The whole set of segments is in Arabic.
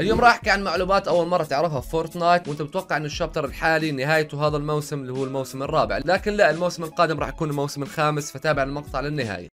اليوم راح أحكي عن معلومات أول مرة تعرفها في فورتنايت وأنت بتوقع إنه ال chapter الحالي نهايته هذا الموسم اللي هو الموسم الرابع. لكن لا الموسم القادم راح يكون الموسم الخامس فتابع المقطع للنهاية.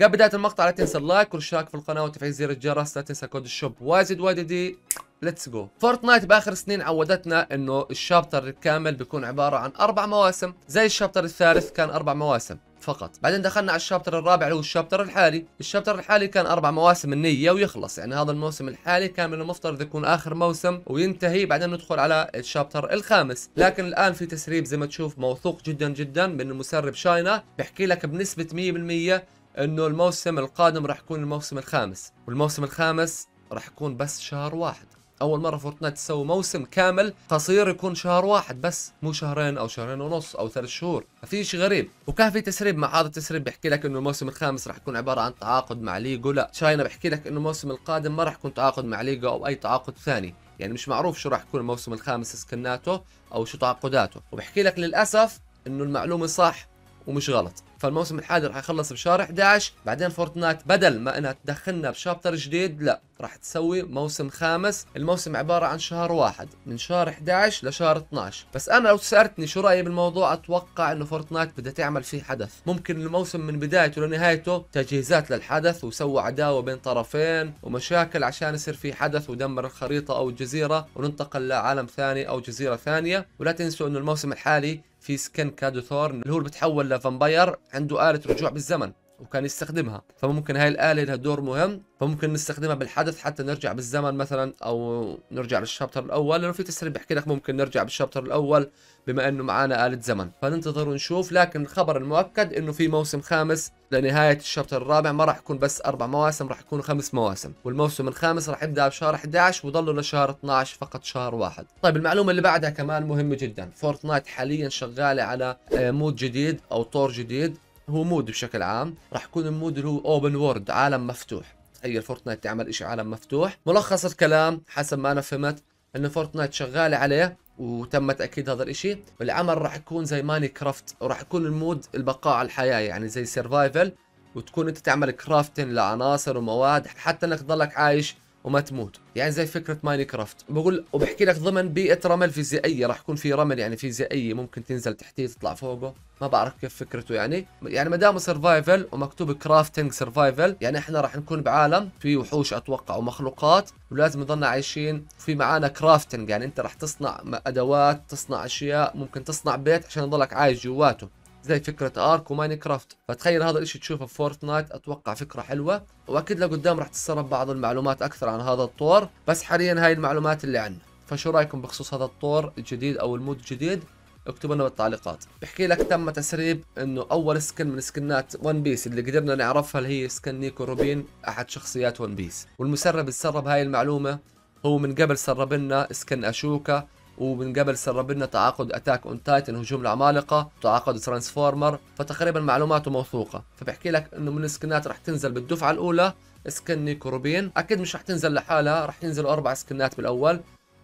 قبل بداية المقطع لا تنسى ال like والاشتراك في القناة وتفعيل زر الجرس لا تنسى code ال shop وايد وايد دي let's go فورتنايت بآخر سنين عودتنا إنه ال chapter الكامل بيكون عبارة عن أربع مواسم زي ال chapter الثالث كان أربع مواسم فقط. بعدين دخلنا على ال chapter الرابع اللي هو ال chapter الحالي. ال chapter الحالي كان أربع مواسم النية ويخلص يعني هذا الموسم الحالي كان من المفترض يكون آخر موسم وينتهي بعدين ندخل على ال chapter الخامس. لكن الآن في تسريب زي ما تشوف موثوق جدا جدا من المسرب شاينا. بيحكي لك بنسبة 100% إنه الموسم القادم راح يكون الموسم الخامس والموسم الخامس راح يكون بس شهر واحد. أول مرة فورتنايت تسوي موسم كامل قصير يكون شهر واحد بس مو شهرين أو شهرين ونص أو ثلاث شهور. في شيء غريب وكان في تسريب مع هذا التسريب بيحكي لك إنه الموسم الخامس راح يكون عبارة عن تعاقد مع ليجو. لا شاينا بيحكي لك إنه الموسم القادم ما راح يكون تعاقد مع ليجو أو أي تعاقد ثاني. يعني مش معروف شو راح يكون الموسم الخامس skin اته أو شو تعاقداته. وبحكي لك للأسف إنه المعلومة صح ومش غلط. فالموسم الحالي راح يخلص بشهر 11 بعدين فورتنايت بدل ما إنها تدخلنا ب chapter جديد لا راح تسوي موسم خامس. الموسم عبارة عن شهر واحد من شهر 11 لشهر 12 بس أنا لو سألتني شو رأيي بالموضوع أتوقع إنه فورتنايت بدها تعمل فيه حدث. ممكن الموسم من بدايته لنهايته تجهيزات للحدث وسووا عداوة بين طرفين ومشاكل عشان يصير في حدث ودمر الخريطة أو الجزيرة وننتقل لعالم ثاني أو جزيرة ثانية. ولا تنسوا إنه الموسم الحالي في skin كادو ثورن اللي هو بتحول ل vampire عنده آلة رجوع بالزمن. وكان يستخدمها. فممكن هاي الآلة لها دور مهم. فممكن نستخدمها بالحدث حتى نرجع بالزمن مثلا أو نرجع لل chapter الأول. لأنه في تسريب بيحكي لك ممكن نرجع بال chapter الأول بما إنه معانا آلة زمن. فننتظر ونشوف. لكن الخبر المؤكد إنه في موسم خامس لنهاية ال chapter الرابع ما راح يكون بس أربع مواسم راح يكونوا خمس مواسم. والموسم الخامس راح يبدأ بشهر 11 ويضلوا لشهر 12 فقط شهر واحد. طيب المعلومة اللي بعدها كمان مهمة جدا. فورتنايت حاليا شغالة على آه، mode جديد أو طور جديد. هو mode بشكل عام. راح يكون ال mode اللي هو open world عالم مفتوح. تخيل فورتنايت تعمل إشي عالم مفتوح. ملخص الكلام حسب ما أنا فهمت انه فورتنايت شغالة عليه وتم تأكيد هذا الإشي. العمل راح يكون زي ماينكرافت وراح يكون ال mode البقاء على الحياة يعني زي survival وتكون أنت تعمل crafting لعناصر ومواد حتى إنك تضلك عايش وما تموت. يعني زي فكرة ماينكرافت. بقول وبحكي لك ضمن بيئة رمل فيزيائية. راح يكون في رمل يعني فيزيائية ممكن تنزل تحتيه تطلع فوقه. ما بعرف كيف فكرته يعني. يعني ما دام survival ومكتوب crafting survival يعني إحنا راح نكون بعالم في وحوش أتوقع ومخلوقات ولازم نضلنا عايشين. في معانا crafting يعني أنت راح تصنع أدوات تصنع أشياء ممكن تصنع بيت عشان يضلك عايش جواته. زي فكرة ARK و Minecraft فتخيل هذا الإشي تشوفه في Fortnite أتوقع فكرة حلوة. وأكيد لقدام راح تتسرب بعض المعلومات أكثر عن هذا الطور. بس حاليا هاي المعلومات اللي عندنا فشو رأيكم بخصوص هذا الطور الجديد أو ال mode الجديد؟ اكتبوا لنا بالتعليقات. بحكي لك تم تسريب إنه أول skin من skin ات One Piece اللي قدرنا نعرفها اللي هي skin نيكو روبين أحد شخصيات One Piece والمسرب اللي سرب هاي المعلومة هو من قبل سرب لنا skin Ahsoka ومن قبل سرب لنا تعاقد Attack on Titan هجوم العمالقة تعاقد Transformer فتقريبا معلوماته موثوقة. فبحكي لك إنه من ال skin ات رح تنزل بالدفعة الأولى skin نيكو روبين. أكيد مش رح تنزل لحالها رح ينزلوا أربع skin ات بالأول.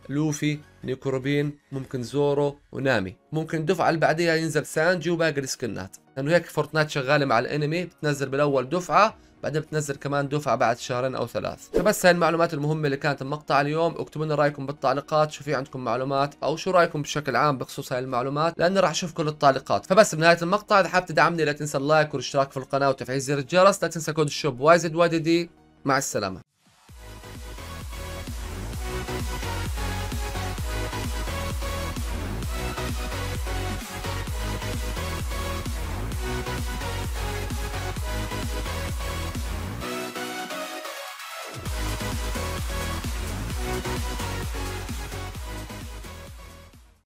لوفي نيكو روبين ممكن زورو ونامي. ممكن الدفعة اللي بعديها ينزل سانجي وباقي ال skin ات. لأنه هيك Fortnite شغالة مع الإنمي بتنزل بالأول دفعة بعدين بتنزل كمان دفعة بعد شهرين أو ثلاث. فبس هاي المعلومات المهمة اللي كانت المقطع اليوم اكتبوا لنا رأيكم بالتعليقات شو في عندكم معلومات أو شو رأيكم بشكل عام بخصوص هاي المعلومات لأني راح أشوف كل التعليقات. فبس بنهاية المقطع إذا حابب تدعمني لا تنسى ال like والاشتراك في القناة وتفعيل زر الجرس. لا تنسى code ال shop Wized YD. مع السلامة.